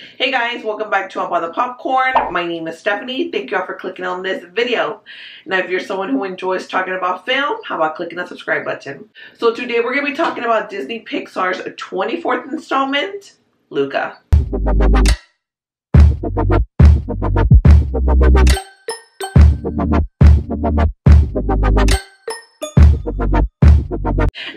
Hey guys, welcome back to I'll Buy the Popcorn. My name is Stephanie. Thank you all for clicking on this video. Now, if you're someone who enjoys talking about film, how about clicking that subscribe button? So today we're going to be talking about Disney Pixar's 24th installment, Luca.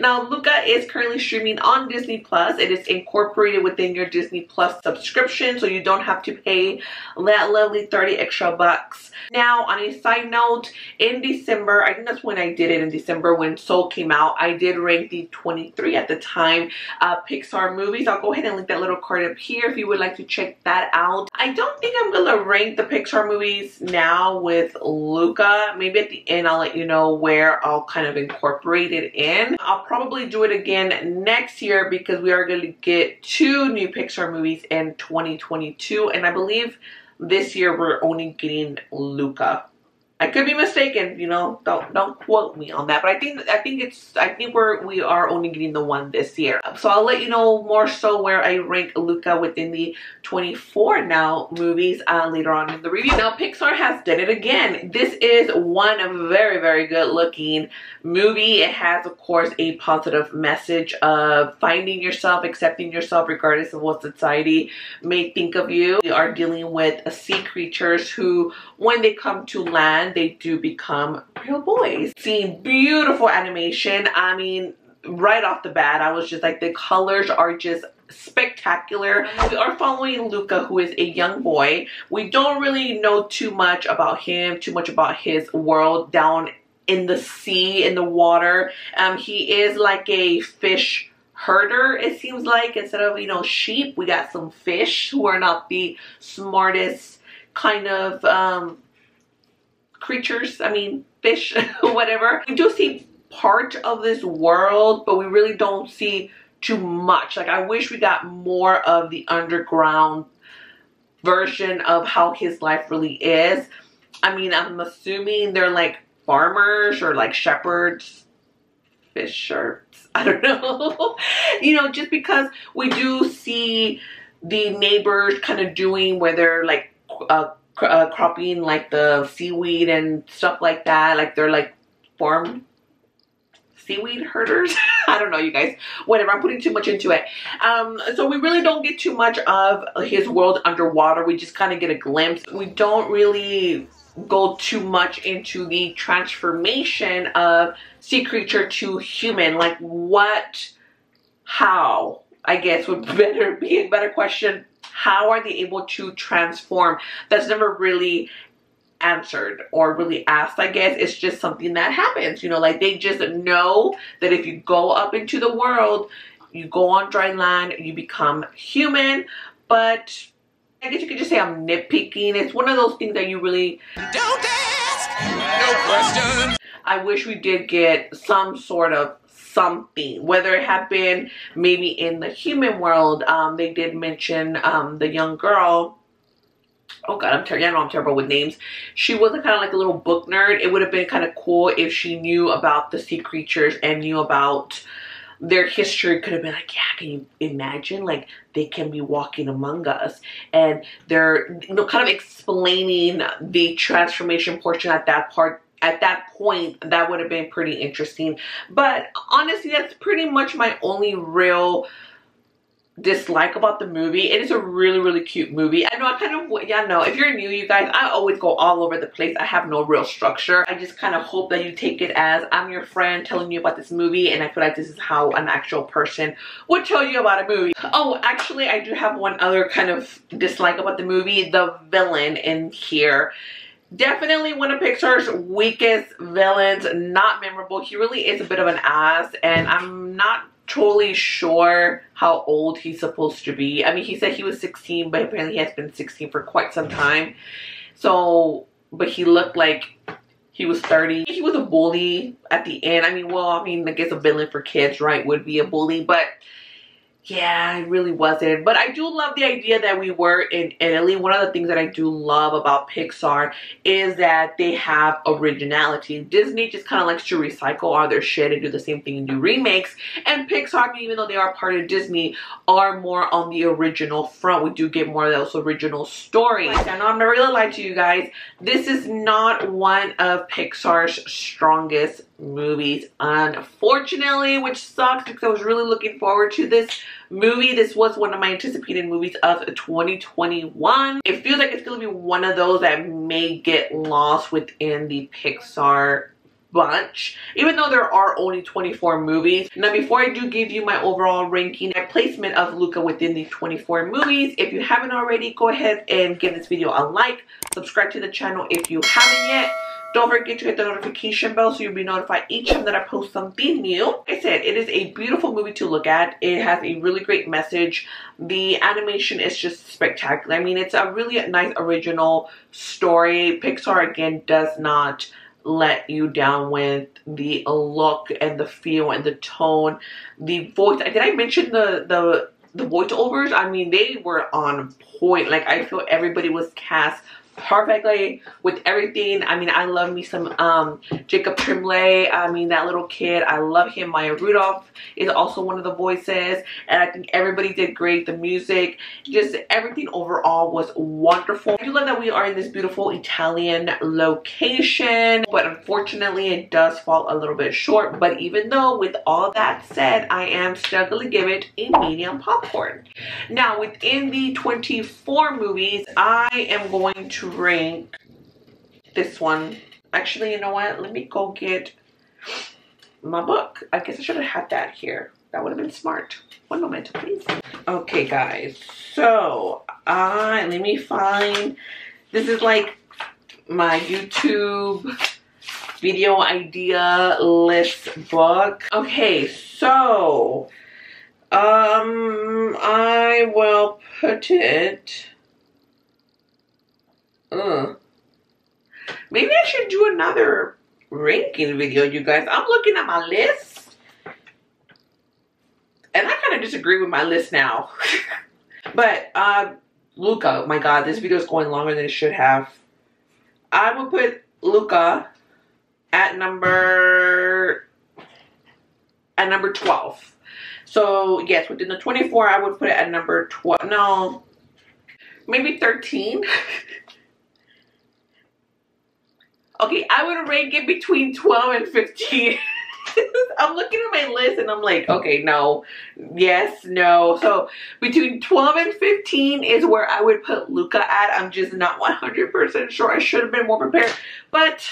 Now, Luca is currently streaming on Disney Plus. It is incorporated within your Disney Plus subscription, so you don't have to pay that lovely 30 extra bucks. Now, on a side note, in December, I think that's when I did it in December when Soul came out, I did rank the 23 at the time uh, Pixar movies. I'll go ahead and link that little card up here if you would like to check that out. I don't think I'm to rank the Pixar movies now with Luca. Maybe at the end I'll let you know where I'll kind of incorporate it in. I'll probably do it again next year because we are going to get two new Pixar movies in 2022 and I believe this year we're only getting Luca. I could be mistaken, you know, don't don't quote me on that, but I think I think it's I think we're we are only getting the one this year. So I'll let you know more so where I rank Luca within the 24 now movies uh, later on in the review. Now Pixar has done it again. This is one very very good looking movie. It has of course a positive message of finding yourself, accepting yourself regardless of what society may think of you. We are dealing with sea creatures who when they come to land they do become real boys. Seeing beautiful animation. I mean, right off the bat, I was just like, the colors are just spectacular. We are following Luca, who is a young boy. We don't really know too much about him, too much about his world down in the sea, in the water. Um, he is like a fish herder it seems like instead of you know sheep we got some fish who are not the smartest kind of um creatures, I mean fish, whatever. We do see part of this world, but we really don't see too much. Like I wish we got more of the underground version of how his life really is. I mean, I'm assuming they're like farmers or like shepherds, fishers, I don't know. you know, just because we do see the neighbors kind of doing where they're like uh, uh, cropping like the seaweed and stuff like that. Like they're like farm seaweed herders. I don't know, you guys. Whatever, I'm putting too much into it. Um, so we really don't get too much of his world underwater. We just kind of get a glimpse. We don't really go too much into the transformation of sea creature to human. Like what, how, I guess would better be a better question how are they able to transform? That's never really answered or really asked, I guess. It's just something that happens, you know, like they just know that if you go up into the world, you go on dry land, you become human, but I guess you could just say I'm nitpicking. It's one of those things that you really don't ask, no questions. I wish we did get some sort of something. Whether it had been maybe in the human world um, they did mention um, the young girl. Oh god i'm terrible i'm terrible with names. She wasn't kind of like a little book nerd. It would have been kind of cool if she knew about the sea creatures and knew about their history. Could have been like yeah can you imagine? Like they can be walking among us. And they're you know kind of explaining the transformation portion at that part at that point that would have been pretty interesting. But honestly that's pretty much my only real dislike about the movie. It is a really really cute movie. I know i kind of yeah no if you're new you guys i always go all over the place. I have no real structure. I just kind of hope that you take it as i'm your friend telling you about this movie and i feel like this is how an actual person would tell you about a movie. Oh actually i do have one other kind of dislike about the movie. The villain in here Definitely one of Pixar's weakest villains, not memorable. He really is a bit of an ass and I'm not totally sure how old he's supposed to be. I mean, he said he was 16, but apparently he has been 16 for quite some time. So, but he looked like he was 30. He was a bully at the end. I mean, well, I mean, I guess a villain for kids, right, would be a bully, but yeah, it really wasn't. But I do love the idea that we were in Italy. One of the things that I do love about Pixar is that they have originality. Disney just kind of likes to recycle all their shit and do the same thing and do remakes. And Pixar, even though they are part of Disney, are more on the original front. We do get more of those original stories. And I'm not really lie to you guys. This is not one of Pixar's strongest movies, unfortunately, which sucks because I was really looking forward to this movie. This was one of my anticipated movies of 2021. It feels like it's going to be one of those that may get lost within the Pixar bunch even though there are only 24 movies now before i do give you my overall ranking and placement of luca within the 24 movies if you haven't already go ahead and give this video a like subscribe to the channel if you haven't yet don't forget to hit the notification bell so you'll be notified each time that I post something new. Like I said, it is a beautiful movie to look at. It has a really great message. The animation is just spectacular. I mean, it's a really nice original story. Pixar, again, does not let you down with the look and the feel and the tone. The voice, did I mention the, the, the voiceovers? I mean, they were on point. Like, I feel everybody was cast perfectly with everything. I mean, I love me some um, Jacob Tremblay. I mean, that little kid, I love him. Maya Rudolph is also one of the voices. And I think everybody did great. The music, just everything overall was wonderful. I do love that we are in this beautiful Italian location. But unfortunately, it does fall a little bit short. But even though, with all that said, I am still going to give it a medium popcorn. Now, within the 24 movies, I am going to rank this one. Actually, you know what? Let me go get my book. I guess I should have had that here. That would have been smart. One moment, please. Okay, guys. So, I let me find. This is like my YouTube video idea list book. Okay, so um, I will put it uh, maybe I should do another ranking video, you guys. I'm looking at my list. And I kind of disagree with my list now. but, uh, Luca, my God, this video is going longer than it should have. I would put Luca at number, at number 12. So, yes, within the 24, I would put it at number 12. No, maybe 13. Okay, I would rank it between 12 and 15. I'm looking at my list and I'm like, okay, no, yes, no. So between 12 and 15 is where I would put Luca at. I'm just not 100% sure. I should have been more prepared. But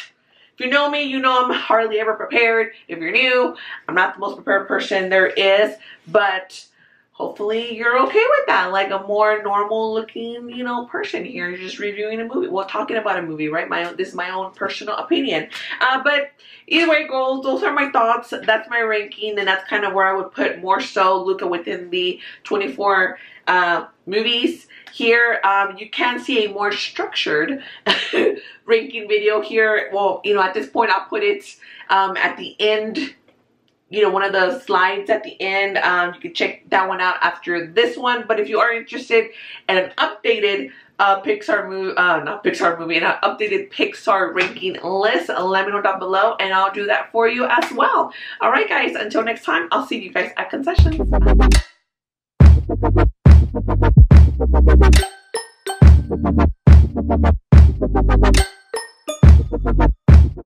if you know me, you know I'm hardly ever prepared. If you're new, I'm not the most prepared person there is. But hopefully you're okay with that. Like a more normal looking you know person here just reviewing a movie. Well talking about a movie right? My own this is my own personal opinion. Uh, but either way girls those are my thoughts. That's my ranking and that's kind of where i would put more so luca within the 24 uh, movies here. Um, you can see a more structured ranking video here. Well you know at this point i'll put it um, at the end you know, one of the slides at the end. Um, you can check that one out after this one. But if you are interested in an updated uh, Pixar movie, uh, not Pixar movie, an updated Pixar ranking list, let me know down below and I'll do that for you as well. All right, guys, until next time, I'll see you guys at concessions.